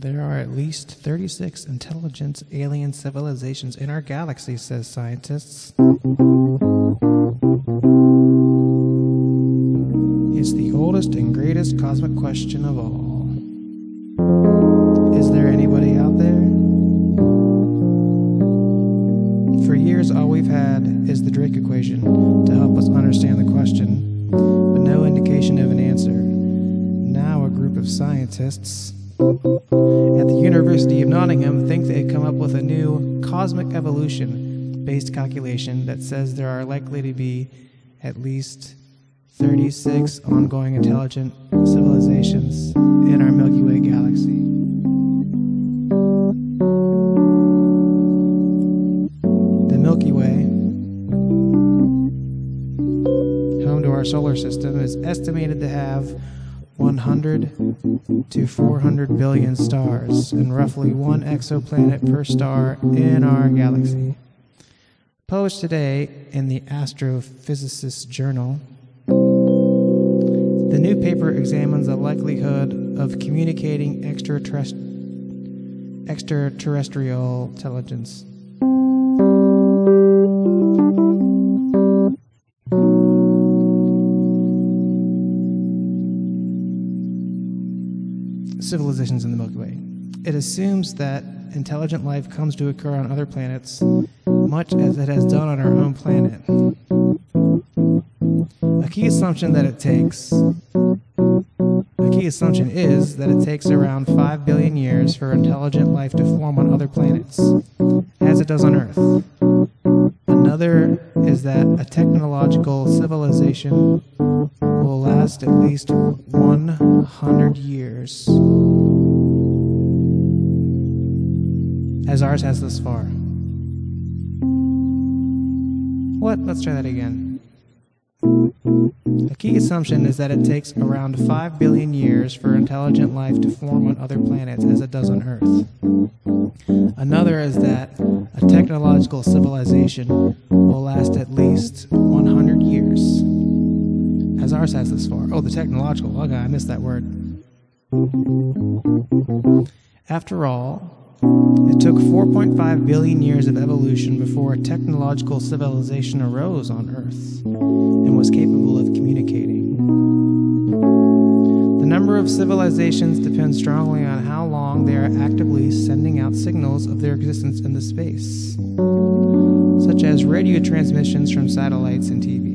There are at least 36 intelligent alien civilizations in our galaxy, says scientists. It's the oldest and greatest cosmic question of all. Is there anybody out there? For years, all we've had is the Drake equation to help us understand the question, but no indication of an answer. Now, a group of scientists University of Nottingham think they've come up with a new cosmic evolution based calculation that says there are likely to be at least 36 ongoing intelligent civilizations in our Milky Way galaxy. The Milky Way, home to our solar system, is estimated to have 100 to 400 billion stars and roughly one exoplanet per star in our galaxy. Published today in the Astrophysicist Journal, the new paper examines the likelihood of communicating extraterrest- extraterrestrial intelligence. Civilizations in the Milky Way. It assumes that intelligent life comes to occur on other planets, much as it has done on our own planet. A key assumption that it takes a key assumption is that it takes around 5 billion years for intelligent life to form on other planets, as it does on Earth. Another is that a technological civilization last at least 100 years, as ours has thus far. What? Let's try that again. A key assumption is that it takes around 5 billion years for intelligent life to form on other planets as it does on Earth. Another is that a technological civilization will last at least 100 years, as ours has this far. Oh, the technological. Oh, okay, I missed that word. After all, it took 4.5 billion years of evolution before a technological civilization arose on Earth and was capable of communicating. The number of civilizations depends strongly on how long they are actively sending out signals of their existence in the space, such as radio transmissions from satellites and TV.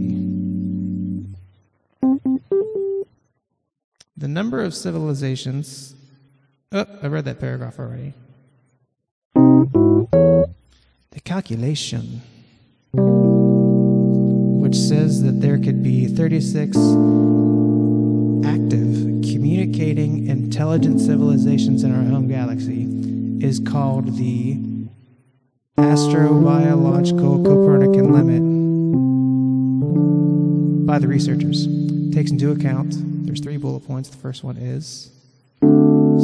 The number of civilizations. Oh, I read that paragraph already. The calculation, which says that there could be 36 active communicating intelligent civilizations in our home galaxy, is called the astrobiological Copernican limit by the researchers. Takes into account, there's three bullet points. The first one is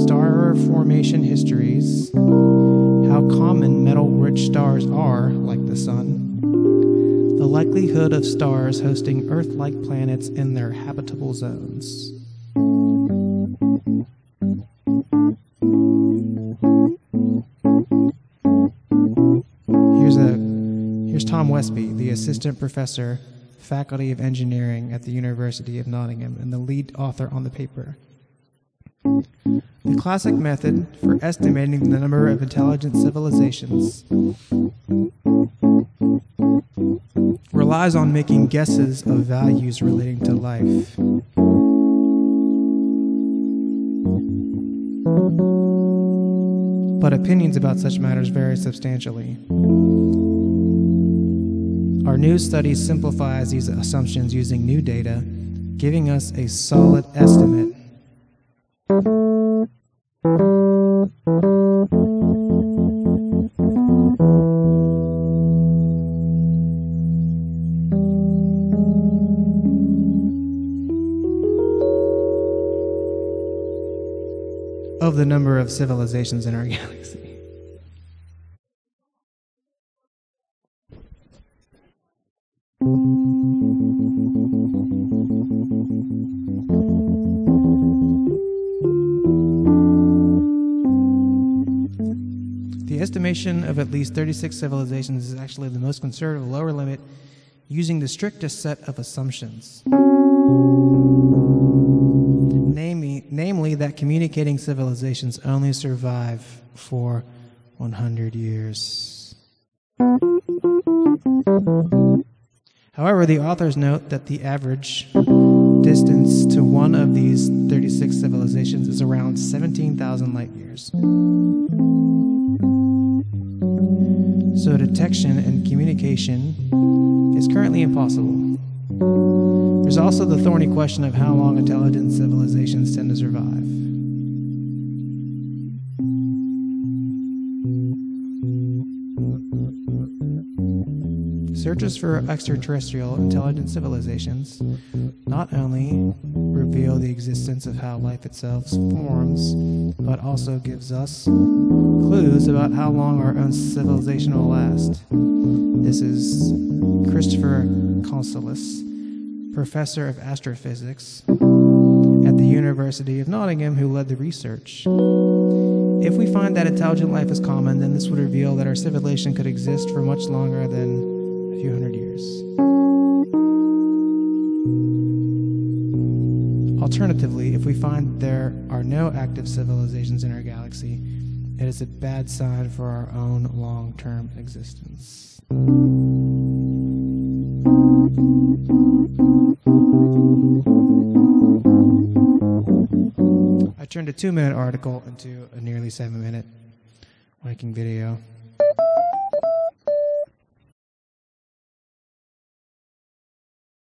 star formation histories, how common metal rich stars are, like the Sun, the likelihood of stars hosting Earth like planets in their habitable zones. Here's a here's Tom Westby, the assistant professor, faculty of engineering at the University of Nottingham, and the lead author on the paper. The classic method for estimating the number of intelligent civilizations relies on making guesses of values relating to life. But opinions about such matters vary substantially. Our new study simplifies these assumptions using new data, giving us a solid estimate of the number of civilizations in our galaxy. The estimation of at least 36 civilizations is actually the most conservative lower limit using the strictest set of assumptions. Namely, namely that communicating civilizations only survive for 100 years. However, the authors note that the average distance to one of these 36 civilizations is around 17,000 light years. So detection and communication is currently impossible. There's also the thorny question of how long intelligent civilizations tend to survive. Searches for extraterrestrial intelligent civilizations not only reveal the existence of how life itself forms, but also gives us clues about how long our own civilization will last. This is Christopher Conselice, professor of astrophysics at the University of Nottingham, who led the research. If we find that intelligent life is common, then this would reveal that our civilization could exist for much longer than few hundred years. Alternatively, if we find there are no active civilizations in our galaxy, it is a bad sign for our own long term existence. I turned a two minute article into a nearly seven minute wanking video.